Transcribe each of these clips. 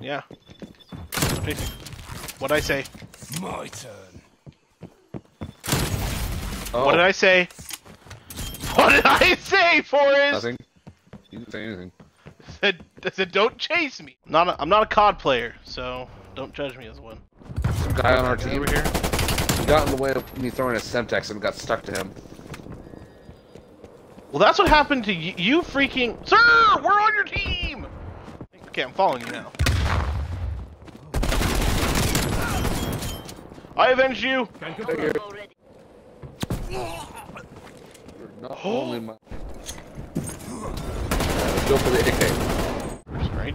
Yeah. What'd I say? My turn. Oh, What did I say? What did I say, Forrest? Nothing. You didn't say anything. said, I said, don't chase me. Not a, I'm not a COD player, so don't judge me as one. Some guy on our team over here. got in the way of me throwing a Semtex and got stuck to him. Well, that's what happened to you, you freaking... Sir, we're on your team! Okay, I'm following you now. I avenged you! You're not only my. Uh, go for the AK. Right?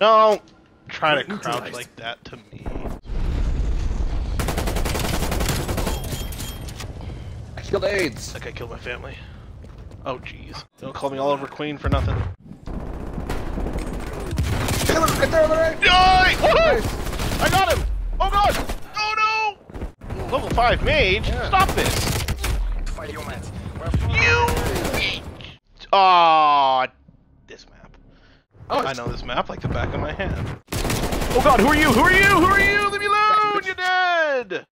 No! Try to crouch like that to me. I killed AIDS. That guy killed my family. Oh, jeez. Don't call me Oliver Queen for nothing. Kill him right there on the right. Die! I got him! Oh god! Oh no! Level 5 mage? Yeah. Stop this! Fight your man. You Aw, this map. Oh, I know this map like the back of my hand. Oh god, who are you? Who are you? Who are you? Leave me alone! You're dead!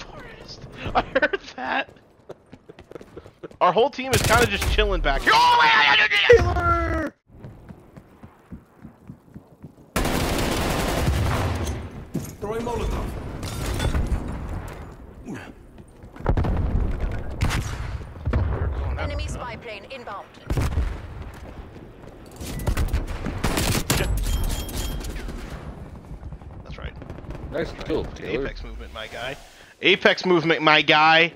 Forrest, I heard that. Our whole team is kind of just chilling back here. Oh, yeah, yeah, yeah, yeah. Taylor! Throwing Molotov. We're going that Enemy spy plane inbound. That's right. Nice kill, Taylor. Apex movement, my guy. Apex movement, my guy.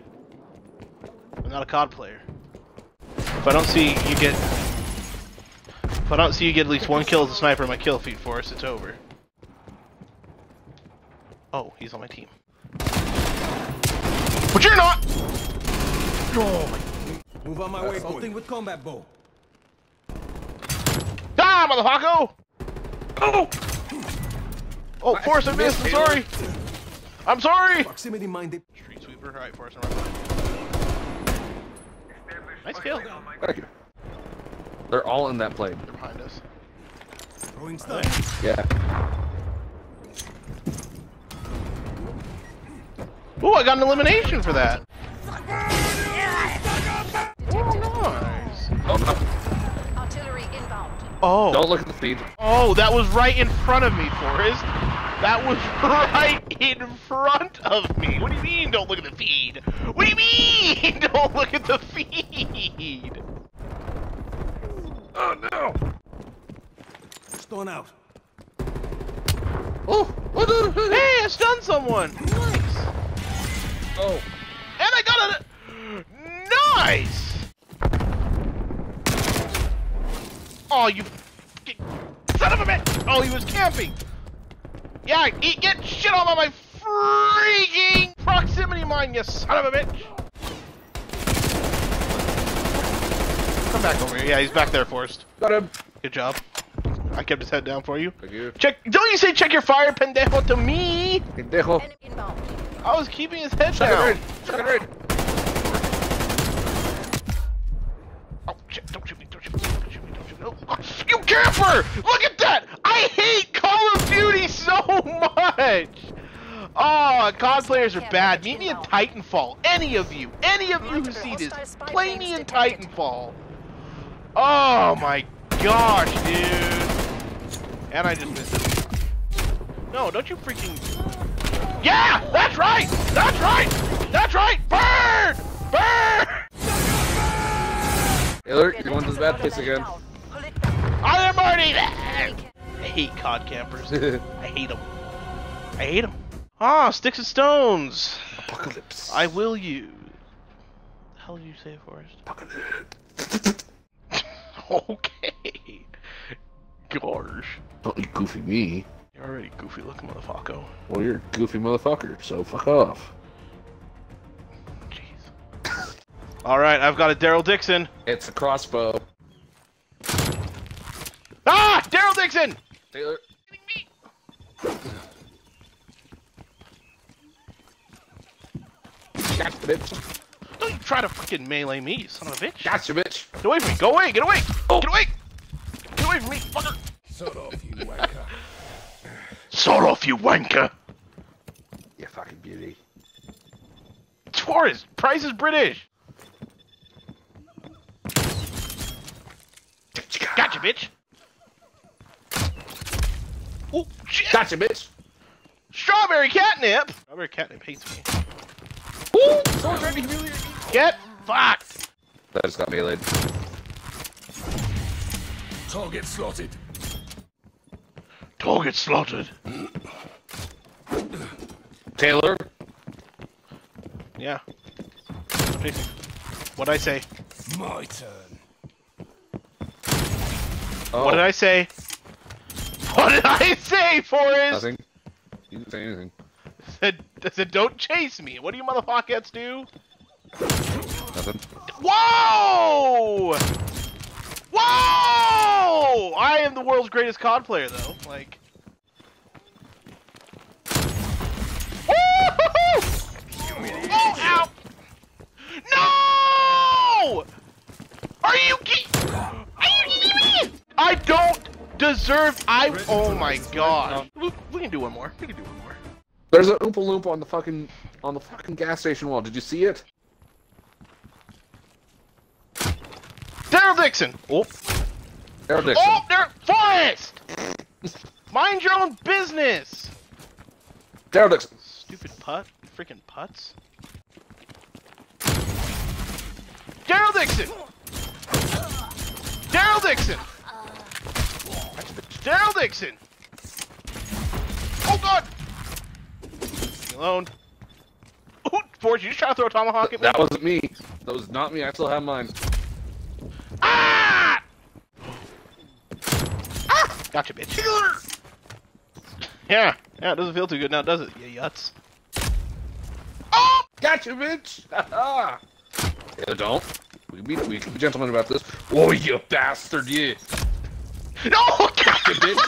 I'm not a COD player. If I don't see you get, if I don't see you get at least one kill as a sniper in my kill feed for us, it's over. Oh, he's on my team. But you're not. Oh Move on my That's way. something. With combat bow. Ah, motherfucker! Oh! Oh, Forrest, I missed. I'm sorry. I'm sorry. Proximity minded. Street sweeper. All right, Forrest. I'm right. Nice kill. Thank you. They're all in that plane. They're behind us. Throwing stun. Yeah. Ooh, I got an elimination for that. Oh. Don't look at the feed. Oh, that was right in front of me, Forrest. That was right in front of me. What do you mean, don't look at the feed? What do you mean, don't look at the feed? Oh, no. Stun out. Oh, what the? Hey, I stunned someone. Nice. Oh. And I got a... Nice! Oh, you... fucking Son of a bitch! Oh, he was camping! Yeah, eat, get shit all on my freaking proximity mine, you son of a bitch! Come back over here. Yeah, he's back there, Forrest. Got him. Good job. I kept his head down for you. Thank you. Check... Don't you say check your fire, pendejo, to me! Pendejo. I was keeping his head Shotgun down. raid. Shotgun raid. Oh shit! Don't shoot me! Don't shoot me! Don't shoot me! Don't shoot me! Oh, oh, you camper! Look at that! I hate Call of Duty so much. COD players are bad. Meet me in Titanfall. Any of you, any of you who see this, play me in Titanfall. Oh my gosh, dude! And I just missed it. No, don't you freaking! Yeah, that's right! That's right! That's right! Burn! Burn! Taylor, you're going to the bad place again. Down. Pull it back. I am already there! I hate COD campers. I hate them. I hate them. Ah, sticks and stones. Apocalypse. I will use. The hell did you say, it, Forrest? Apocalypse. okay. Gosh. Don't you goofy me. You're already goofy looking motherfucker. Well, you're a goofy motherfucker, so fuck off. Jeez. Alright, I've got a Daryl Dixon. It's a crossbow. Ah! Daryl Dixon! Taylor. Got the bitch. Don't you try to fucking melee me, you son of a bitch. Gotcha, bitch. Get away from me. Go away. Get away. Oh. Get away. Get away from me, fucker. Sort off, you wanker. Sort off, you wanker. You fucking beauty. Torres, Price is British. Gotcha, bitch. Oh, shit. Gotcha, bitch. Strawberry catnip. Strawberry catnip hates me. Ooh, someone tried to humiliate me. Get fucked. That just got meleeed. Target slotted. Target slaughtered. Taylor. Yeah. What'd I say? My turn. Oh, What did I say? What did I say, Forrest? Nothing. You didn't say anything. I said, don't chase me. What do you motherfuckers do? Nothing. Whoa! Whoa! I am the world's greatest COD player, though. Like. Oh, ow! No! Are you Are you kidding me? I don't deserve. I. Oh my god. We, we can do one more. We can do one more. There's an Oompa Loompa on the fucking on the fucking gas station wall. Did you see it? Daryl Dixon. Oh. There, oh, Dixon. Oh, there, Forrest! Mind your own business! Daryl Dixon. Stupid putt. Freaking putts. Daryl Dixon! Daryl Dixon! Daryl Dixon! Oh god! Leave me alone. Oh, Forrest, you just try to throw a tomahawk at me? That wasn't me. That was not me. I still have mine. Ah! Ah! Gotcha, bitch. Yeah, yeah, it doesn't feel too good now, does it? You yuts. Oh! Gotcha, bitch. yeah, don't. We can be we can be gentlemen about this. Oh, you bastard, you. No! Gotcha, bitch.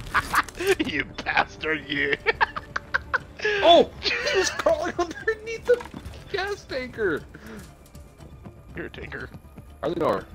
You bastard, you. Oh, he was crawling underneath the gas tanker. You're a know her.